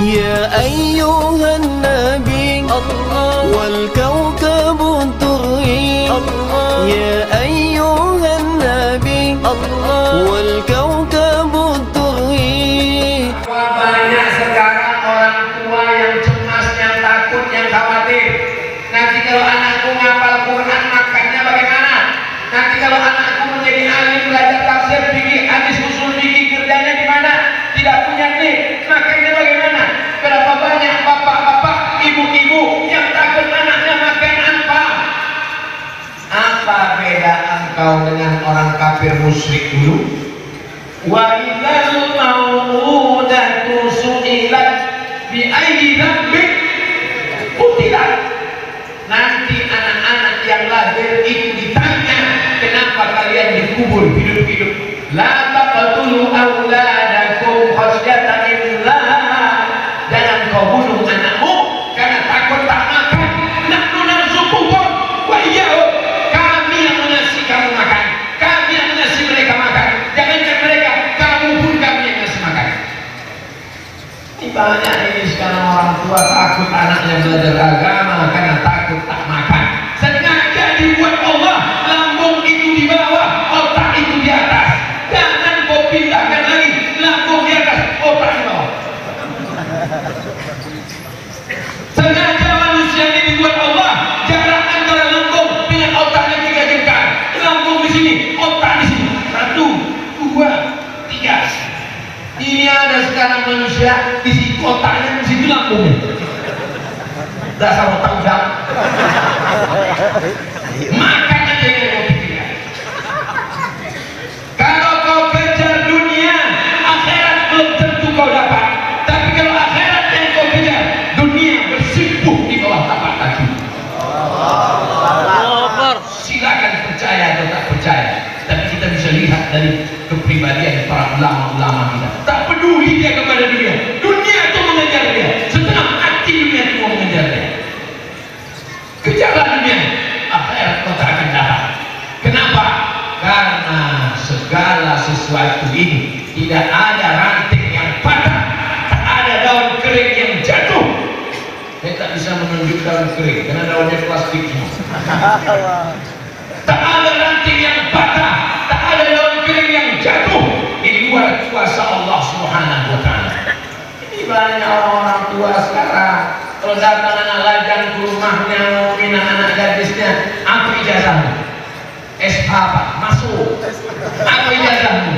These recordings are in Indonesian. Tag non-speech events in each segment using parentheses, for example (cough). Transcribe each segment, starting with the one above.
يا أيها النبي الله. والكوكب الدري الله. يا Apa beda engkau dengan orang kafir musyrik dulu? Wa idzal mau'udatu su'ilat bi ayyi dzambin qutilat. Nanti anak-anak yang lahir itu ditanya, kenapa kalian dikubur hidup-hidup? La taqtulu banyak ini sekarang orang tua takut anaknya belajar agama karena takut tak makan. Sengaja dibuat Allah lambung itu di bawah, otak itu di atas. Jangan kau pindahkan lagi lambung di atas, otak di bawah. Sengaja manusia ini dibuat Allah jarak antara lambung dengan otaknya tiga jengkal. Lambung di sini, otak di sini. Satu, dua, tiga. Ini ada sekarang manusia di otaknya di situ lambungnya. Dasar otak udah. Makan aja yang pikirkan. Kalau kau kejar dunia, akhirat belum tentu kau dapat. Tapi kalau akhirat yang kau kejar, dunia bersimpuh di bawah tapak kaki. Silakan percaya atau tak percaya. Tapi kita bisa lihat dari kepribadian para ulama-ulama kita. Tak peduli dia kepada dunia. Dunia itu mengejar dia. Setengah hati dunia itu mau mengejar dia. Kejarlah dunia. Akhirat kau tak akan dapat. Kenapa? Segala sesuatu ini tidak ada ranting yang patah, tak ada daun kering yang jatuh. Saya tak bisa menunjuk daun kering karena daunnya plastik. Tak ada ranting yang patah, tak ada daun kering yang jatuh di luar kuasa Allah Subhanahu wa. Ini banyak orang-orang tua sekarang kalau datang anak lajang ke rumahnya minang anak gadisnya, apa ijazahmu? S apa? Masuk. Apa ijazahmu?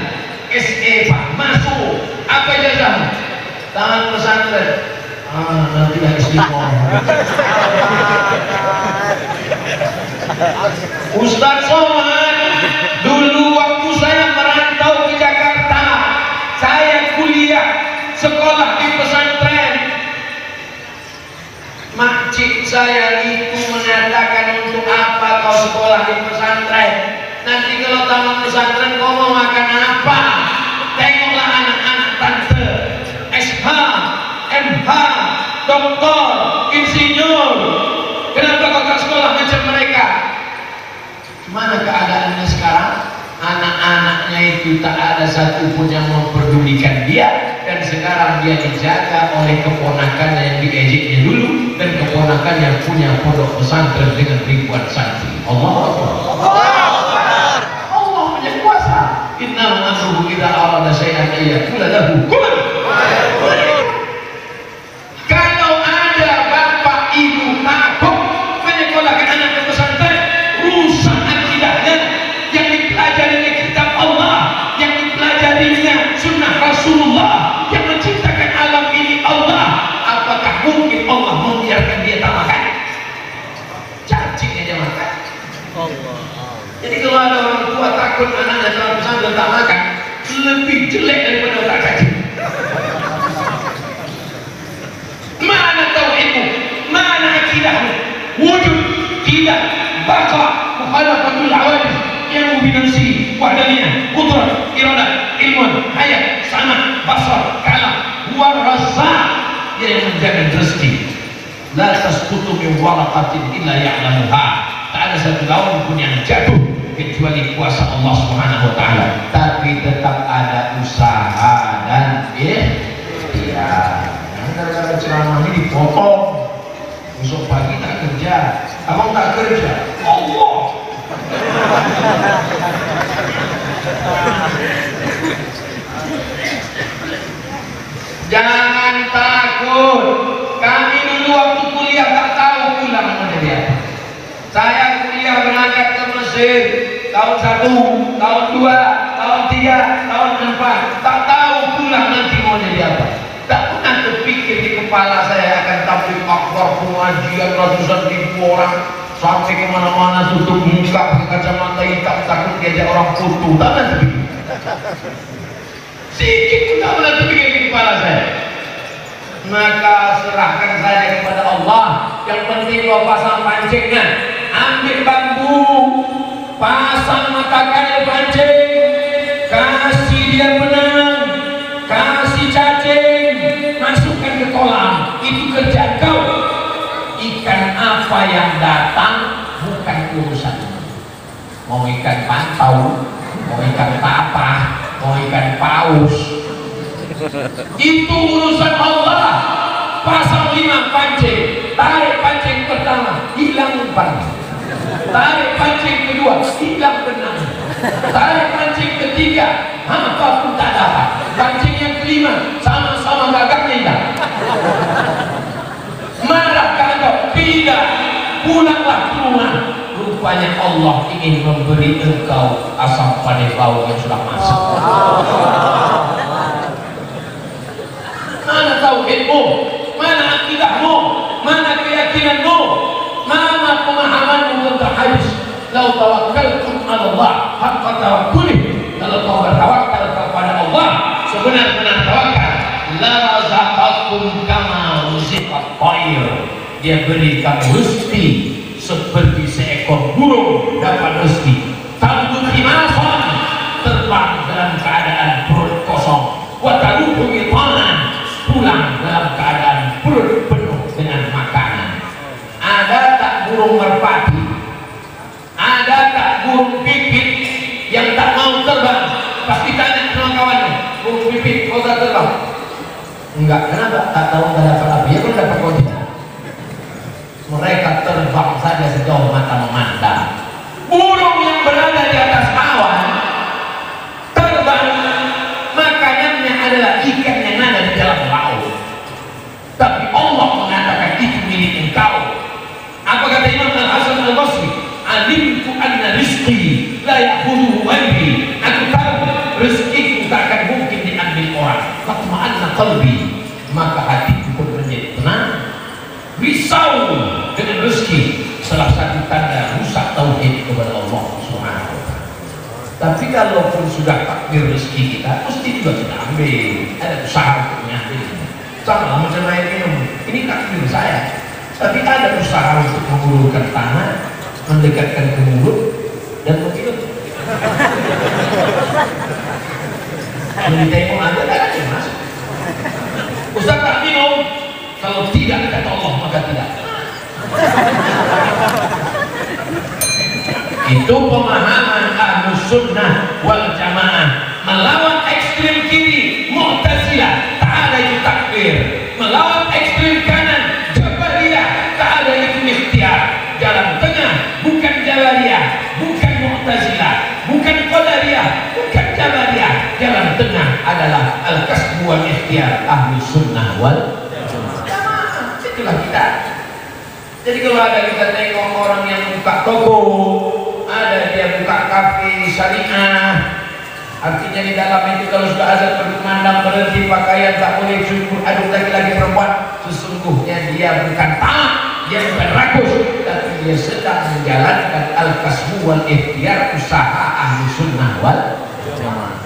SE masuk. Apa ijazahmu? Tangan pesantren. Ah, nanti lah istiqomah. Ustaz Somad, dulu waktu saya merantau ke Jakarta, saya kuliah sekolah di pesantren. Makcik saya itu sekolah di pesantren? Nanti kalau tamat pesantren kau mau makan apa? Tengoklah anak-anak tante, SH, MH, doktor, insinyur. Kenapa kau tak sekolah macam mereka? Mana keadaannya sekarang? Anak-anaknya itu tak ada satupun yang memperdulikan dia dan sekarang dia dijaga oleh keponakan yang diejeknya dulu dan keponakan yang punya pondok pesantren dengan ribuan santri. Allah Akbar. Allah punya kuasa. Inna amruhu idza arada syai'an ayyakula lahu kun. Takut anaknya dalam pesantren tak makan, lebih jelek daripada otak cacing. Mana tauhidmu? Mana akidahmu? Wujud, tidak, baqa, mukhalafatul awadis, ilmu binafsi, wahdaniyah, qudrat, iradah, ilmun, hayat, sana, basar, kalam, huwa dia yang menjaga rezeki. La tasqutu min waraqatin illa ya'lamuha. Tak ada satu daun pun yang jatuh kecuali kuasa Allah Subhanahu wa taala. Tapi tetap ada usaha dan ikhtiar. Ceramah ini dipotong besok pagi tak kerja abang tak kerja Allah (laughs) jangan takut kami dulu waktu kuliah tak tahu pulang mana dia saya kuliah Mesir tahun satu, tahun dua, tahun tiga, tahun empat. Tak tahu pulang nanti mau jadi apa. Tak pernah terpikir di kepala saya akan tablik akbar pengajian ratusan ribu orang. Sampai ke mana-mana tutup muka pakai kacamata hitam takut diajak orang foto tak pernah terpikir. Sedikit pun tak pernah terpikir di kepala saya. Maka serahkan saja kepada Allah. Yang penting kau pasang pancingnya ambil bambu pasang mata kail pancing kasih dia benang kasih cacing masukkan ke kolam. Itu kerja kau. Ikan apa yang datang bukan urusan. Mau ikan pantau mau ikan tapah mau ikan paus. Itu urusan Allah. Pasal lima pancing. Tarik pancing pertama hilang pancing kedua hilang benang tarik pancing ketiga apa pun tak dapat. Pancing yang kelima sama-sama gagaknya hilang marah kagak tidak pulanglah ke rumah. Rupanya Allah ingin memberi engkau asam pada bau yang sudah masuk. Mana tauhidmu? Mana akidahmu? Mana keyakinanmu? Mana pemahamanmu tentang hadis lau tawakkaltum ala Allah haqqa tawakkulih kalau kau bertawakal kepada Allah sebenar-benar tawakal. La razaqakum kama ruziqat tayr dia beri kamu rezeki seperti seekor burung dapat rezeki. Tabut imasan terbang dalam keadaan perut kosong. Wa taruhu itanan pulang dalam keadaan perut penuh dengan makanan. Ada tak burung merpati ada tak burung pipit yang tak mau terbang pasti tanya sama kawannya burung terbang enggak kenapa tak tahu tak dapat apa. Ya kan dapat tidak mereka terbang saja sejauh mata memandang. Burung yang berada di atas awan terbang. Makanannya adalah ikan yang ada di dalam laut. Tapi Allah mengatakan itu milik engkau. Apa kata Imam Al-Hasan Al-Basri? Alimtu anna rizqi la yakhuduhu ghairi fatma'anna qalbi. Maka hatiku pun menjadi tenang. Risau dengan rezeki. Salah satu tanda rusak tauhid kepada Allah Subhanahu tapi kalaupun sudah takdir rezeki kita mesti juga kita ambil. Ada usaha untuk mengambil sama macam air minum. Ini takdir saya. Tapi ada usaha untuk mengulurkan tangan mendekatkan ke mulut dan Jadi tengok ada Ustaz tak minum kalau tidak kata Allah maka tidak. Itu pemahaman ahlus sunnah wal jamaah. Melawan ekstrim kiri mu'tazilah tak ada itu takbir. Melawan ekstrim kanan jabariyah tak ada itu ikhtiar. Jalan tengah bukan jabariyah bukan mu'tazilah bukan qadariyah bukan jabariyah. Jalan tengah adalah ikhtiar ahlus sunnah wal jamaah itulah kita. Jadi kalau ada kita tengok orang yang buka toko ada dia buka kafe syariah artinya di dalam itu kalau sudah ada berkumandang berhenti pakaian tak boleh syukur aduh lagi-lagi perempuan sesungguhnya dia bukan taat dia bukan rakus tapi dia sedang menjalankan al-kasmu wal ikhtiar usaha ahli sunnah wal jamaah.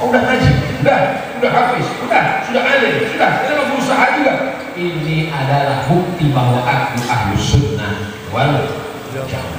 Oh udah ngaji? Udah udah hafiz udah sudah alim sudah. Sudah berusaha juga. Ini adalah bukti bahwa aku ahli sunnah wal jamaah